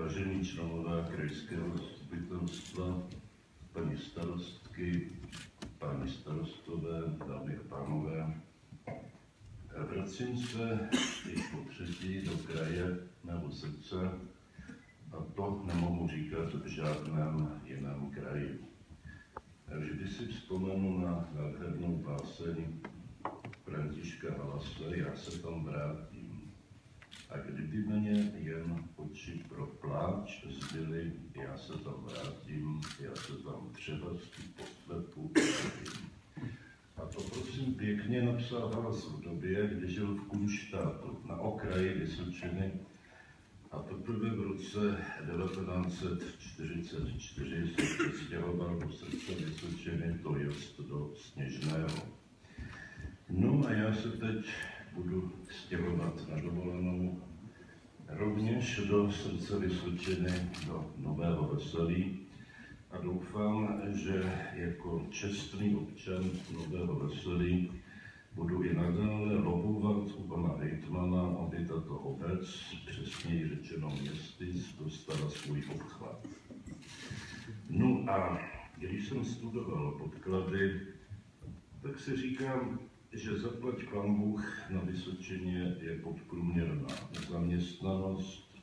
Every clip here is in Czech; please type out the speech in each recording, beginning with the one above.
vážení členové krajského zastupitelstva, paní starostky, páni starostové, dámy a pánové, vracím se již po třetí do kraje mého srdce a to nemohu říkat v žádném jiném kraji. Vždy si vzpomenu na nádhernou báseň Františka Halase, já se tam vrátím. A kdyby mě oči pro pláč zbyly, já se tam vrátím, já se tam třeba z poslepu A to prosím pěkně napsal Halas v době, kdy žil v Kunštátu na okraji Vysočiny. A teprve v roce 1944 se přestěhoval do srdce Vysočiny, to jest do Sněžného. No a já se teď budu stěhovat na dovolenou rovněž do srdce Vysočiny, do Nového Veselí a doufám, že jako čestný občan Nového Veselí budu i nadále lobovat u pana hejtmana, aby tato obec, přesněji řečeno městis, dostala svůj obchvat. No a když jsem studoval podklady, tak si říkám, že zaplať pán Bůh na Vysočině je podprůměrná. Nezaměstnanost,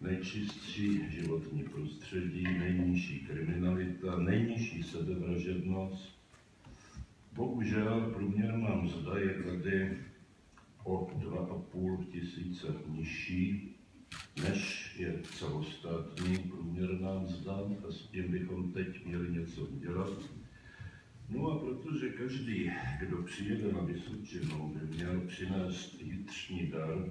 nejčistší životní prostředí, nejnižší kriminalita, nejnižší sebevražednost, Bohužel průměrná mzda je tady o 2,5 tisíce nižší, než je celostátní průměrná mzda. A s tím bychom teď měli něco udělat. No a protože každý, kdo přijede na Vysočinu, by měl přinést jitřní dar,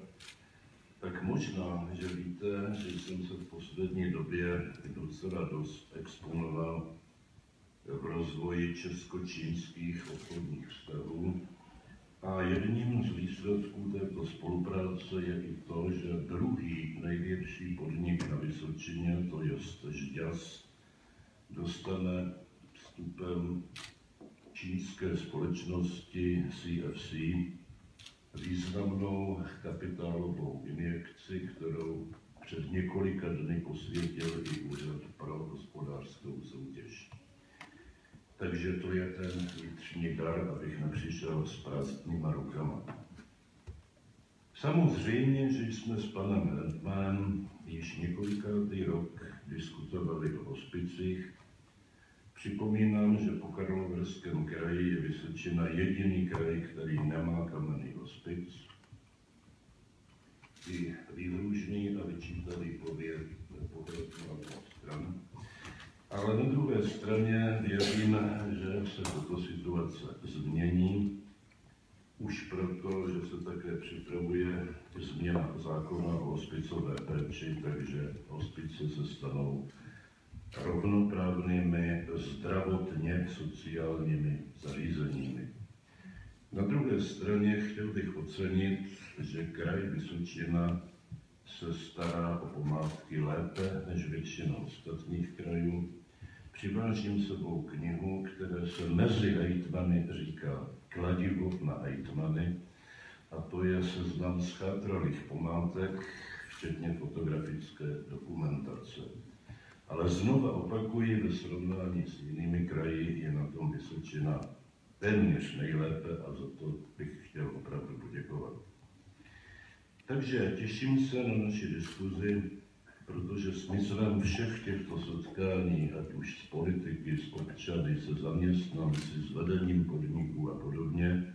tak možná, že víte, že jsem se v poslední době docela dost exponoval v rozvoji česko-čínských obchodních vztahů. A jedním z výsledků této spolupráce je i to, že druhý největší podnik na Vysočině, to je Žďas, dostane vstupem čínské společnosti CFC významnou kapitálovou injekci, kterou před několika dny posvětil i Úřad pro hospodářskou soutěž. Takže to je ten vnitřní dar, abych nepřišel s prázdnýma rukama. Samozřejmě, že jsme s panem Ledmanem již několikátý rok diskutovali o hospicích. Připomínám, že po Karlovarském kraji je Vysočina jediný kraj, který nemá kamenný hospic. I výhružný a vyčítavý pověd pohled na stranu ale na druhé straně věřím, že se tato situace změní, už proto, že se také připravuje změna zákona o hospicové péči, takže hospice se stanou rovnoprávnými zdravotně sociálními zařízeními. Na druhé straně chtěl bych ocenit, že kraj Vysočina se stará o památky lépe než většina ostatních krajů Přivážím sebou knihu, které se mezi hejtmany říká Kladivo na hejtmany, a to je seznam schátralých památek, včetně fotografické dokumentace. Ale znova opakuji, ve srovnání s jinými kraji je na tom Vysočina téměř nejlépe a za to bych chtěl opravdu poděkovat. Takže těším se na naši diskuzi protože smyslem všech těchto setkání, ať už s politiky, s občany, se zaměstnanci, s vedením podniků a podobně,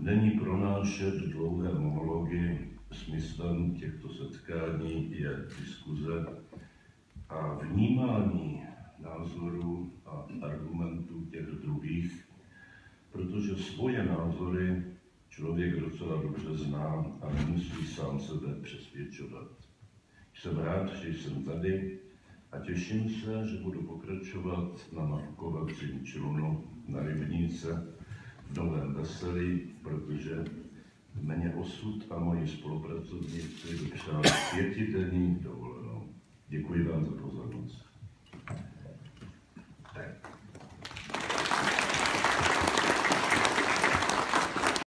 není pronášet dlouhé monology. Smyslem těchto setkání je diskuze a vnímání názorů a argumentů těch druhých, protože svoje názory člověk docela dobře zná a nemusí sám sebe přesvědčovat. Jsem rád, že jsem tady a těším se, že budu pokračovat na nafukovacím člunu na Rybníce v Novém Veselí, protože mě osud a moji spolupracovníci vypřáli pětidenní dovolenou.